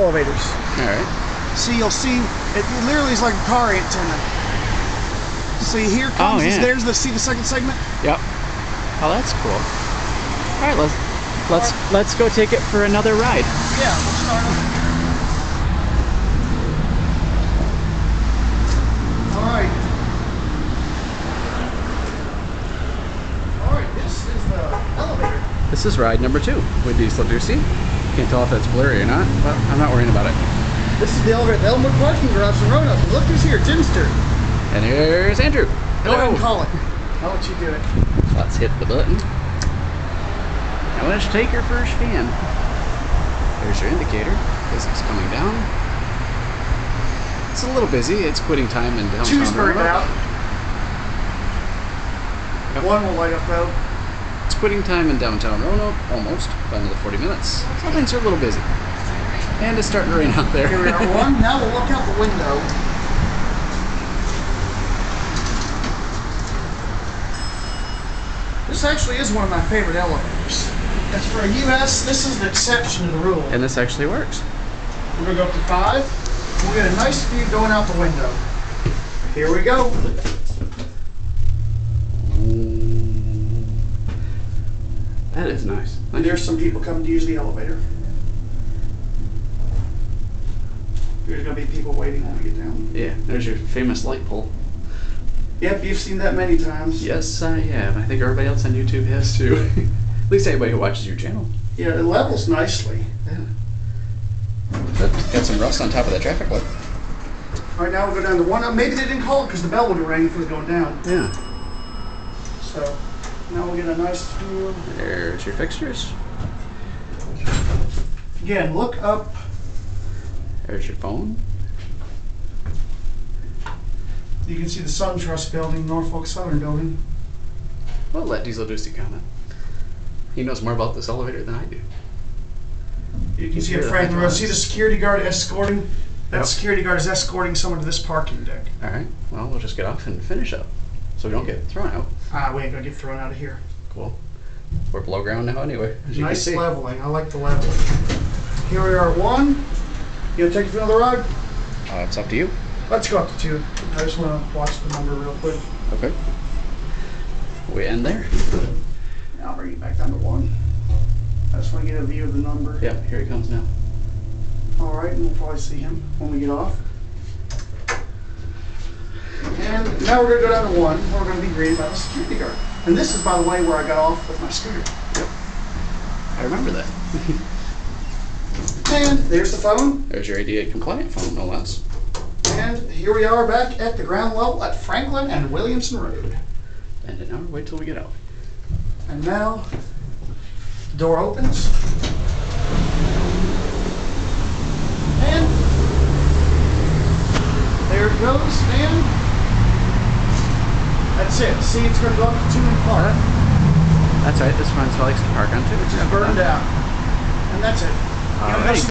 elevators. All right. See, you'll see, it literally is like a car antenna. See, here oh, comes, Oh, yeah. there's the, see the second segment? Yep. Oh, that's cool. All right, let's let's let's go take it for another ride. Yeah, we'll start over here. All right. All right, this is the elevator. This is ride number two with Diesel Ducy. Can't tell if that's blurry or not, but I'm not worrying about it. This is the elevator at the Elmwood Parking Garage in Roanoke. Look who's here, Jimster. And here's Andrew. Go ahead and call it. I'll let you do it. Let's hit the button. Now let's take your first fan. There's your indicator. Business coming down. It's a little busy. It's quitting time in downtown. Two's burned out. Yep. One will light up though. Quitting time in downtown Roanoke, almost, by another 40 minutes. So things are a little busy. And it's starting to rain out there. Here we are, one. Now we'll look out the window. This actually is one of my favorite elevators. As for a US, this is an exception to the rule. and this actually works. We're gonna go up to five. We'll get a nice view going out the window. Here we go. That is nice. And there's some people coming to use the elevator. There's gonna be people waiting when we get down. Yeah, there's your famous light pole. Yep, you've seen that many times. Yes, I have. I think everybody else on YouTube has too. At least anybody who watches your channel. Yeah, it levels nicely. Yeah. got some rust on top of that traffic light. All right, now we'll go down to one. uh, Maybe they didn't call it because the bell would have rang if it was going down. Yeah. So now we'll get a nice view. There's your fixtures. Again, look up. There's your phone. You can see the SunTrust building, Norfolk Southern building. We'll let Diesel Ducy comment. He knows more about this elevator than I do. You can see a Franklin Road. See the security guard escorting. That Yep. security guard is escorting someone to this parking deck. All right. Well, we'll just get off and finish up, so we don't get thrown out. Ah, we ain't gonna get thrown out of here. Cool. We're below ground now, anyway. As you nice can see. leveling. I like the leveling. Here we are at one. You gonna take it for another ride? Uh, it's up to you. Let's go up to two. I just want to watch the number real quick. Okay. We end there. I'll bring you back down to one. I just want to get a view of the number. Yeah, here he comes now. All right, and we'll probably see him when we get off. And now we're gonna go down to one. We're gonna be greeted by the security guard. And this is, by the way, where I got off with my scooter. Yep. I remember that. And there's the phone. There's your ADA compliant phone, no less. And here we are back at the ground level at Franklin and Williamson Road. And an hour. Wait till we get out. And now, the door opens. And there it goes, and that's it. See, it's going to go up to two and park, That's right. This one's likes to park on too. which is burned out. And that's it. You know, Alrighty.